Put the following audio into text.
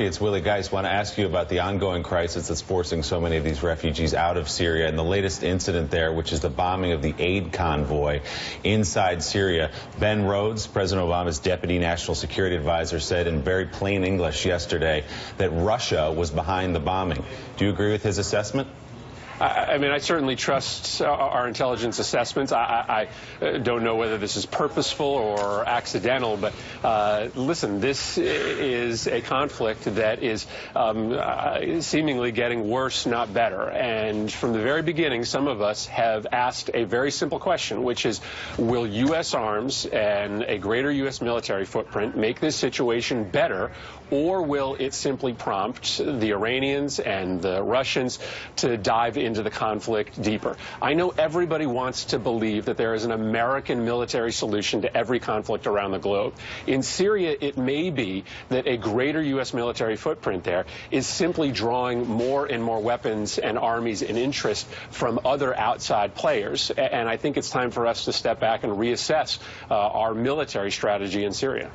It's Willie Geist. I want to ask you about the ongoing crisis that's forcing so many of these refugees out of Syria and the latest incident there, which is the bombing of the aid convoy inside Syria. Ben Rhodes, President Obama's deputy national security advisor, said in very plain English yesterday that Russia was behind the bombing. Do you agree with his assessment? I, mean, I certainly trust our intelligence assessments. I, I, I, don't know whether this is purposeful or accidental, but uh, listen, this is a conflict that is um, uh, seemingly getting worse, not better. And from the very beginning, some of us have asked a very simple question, which is, will U.S. arms and a greater U.S. military footprint make this situation better, or will it simply prompt the Iranians and the Russians to dive into the conflict deeper. I know everybody wants to believe that there is an American military solution to every conflict around the globe. In Syria, it may be that a greater U.S. military footprint there is simply drawing more and more weapons and armies and interest from other outside players. And I think it's time for us to step back and reassess uh, our military strategy in Syria.